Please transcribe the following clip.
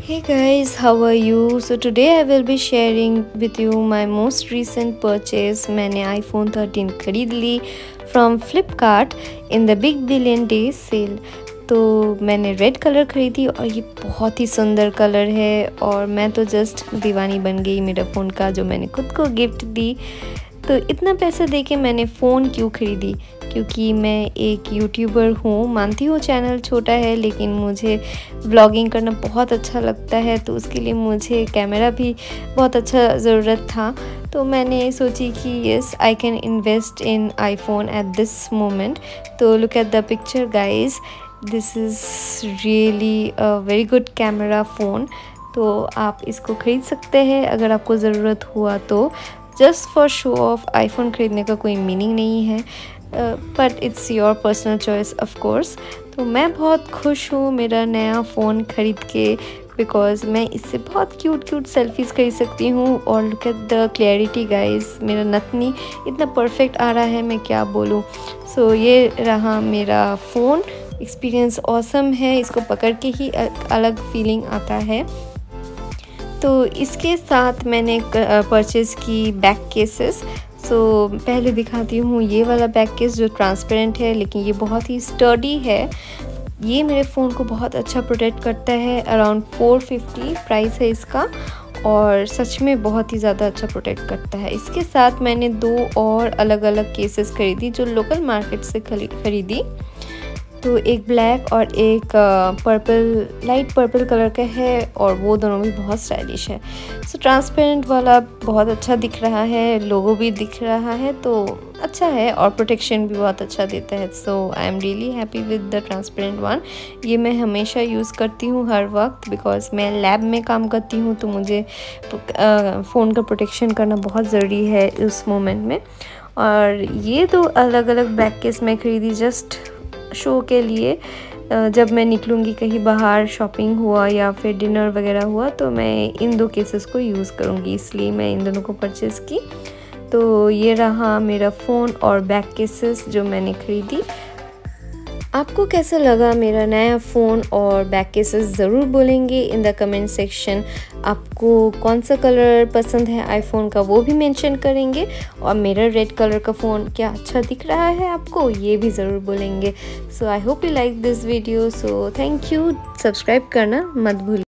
Hey guys, how are you? So today I will be sharing with you my most recent purchase. मैंने iPhone 13 खरीद ली from Flipkart in the Big Billion Days sale. तो मैंने red colour ख़रीदी और ये बहुत ही सुंदर colour है और मैं तो जस्ट दीवानी बन गई मेरा फ़ोन का जो मैंने खुद को गिफ्ट दी तो इतना पैसा दे के मैंने फ़ोन क्यों ख़रीदी क्योंकि मैं एक यूट्यूबर हूँ। मानती हूँ चैनल छोटा है, लेकिन मुझे ब्लॉगिंग करना बहुत अच्छा लगता है तो उसके लिए मुझे कैमरा भी बहुत अच्छा ज़रूरत था। तो मैंने सोची कि yes I can invest in iPhone at this moment तो look at the picture guys this is really very good camera phone तो आप इसको ख़रीद सकते हैं, अगर आपको ज़रूरत हुआ तो। Just for show off iPhone ख़रीदने का कोई मीनिंग नहीं है। But it's your personal choice of course तो मैं बहुत खुश हूँ मेरा नया फ़ोन ख़रीद के बिकॉज़ मैं इससे बहुत क्यूट क्यूट सेल्फीज़ खरीद सकती हूँ। और look at the clarity guys मेरा नतनी इतना परफेक्ट आ रहा है मैं क्या बोलूँ? सो so, ये रहा मेरा फ़ोन एक्सपीरियंस ऑसम है। इसको पकड़ के ही अलग फीलिंग आता है। तो इसके साथ मैंने परचेज़ की बैक केसेस सो so, पहले दिखाती हूँ ये वाला बैक केस जो ट्रांसपेरेंट है लेकिन ये बहुत ही स्टर्डी है। ये मेरे फ़ोन को बहुत अच्छा प्रोटेक्ट करता है अराउंड 450 प्राइस है इसका और सच में बहुत ही ज़्यादा अच्छा प्रोटेक्ट करता है। इसके साथ मैंने दो और अलग अलग केसेस खरीदी जो लोकल मार्केट से खरीदी। तो एक ब्लैक और एक पर्पल लाइट पर्पल कलर का है और वो दोनों भी बहुत स्टाइलिश है। सो ट्रांसपेरेंट वाला बहुत अच्छा दिख रहा है लोगो भी दिख रहा है तो अच्छा है और प्रोटेक्शन भी बहुत अच्छा देता है। So I am really happy with the transparent one ये मैं हमेशा यूज़ करती हूँ हर वक्त बिकॉज़ मैं लैब में काम करती हूँ तो मुझे फ़ोन का प्रोटेक्शन करना बहुत ज़रूरी है उस मोमेंट में। और ये दो अलग अलग बैग केस मैं खरीदी जस्ट शो के लिए जब मैं निकलूँगी कहीं बाहर शॉपिंग हुआ या फिर डिनर वगैरह हुआ तो मैं इन दो केसेस को यूज़ करूँगी। इसलिए मैं इन दोनों को परचेज़ की। तो ये रहा मेरा फ़ोन और बैक केसेस जो मैंने ख़रीदी। आपको कैसा लगा मेरा नया फ़ोन और बैक केसेस ज़रूर बोलेंगे। इन द कमेंट सेक्शन आपको कौन सा कलर पसंद है आईफोन का वो भी मेंशन करेंगे। और मेरा रेड कलर का फ़ोन क्या अच्छा दिख रहा है आपको, ये भी ज़रूर बोलेंगे। So I hope you like this video so thank you subscribe करना मत भूलिए।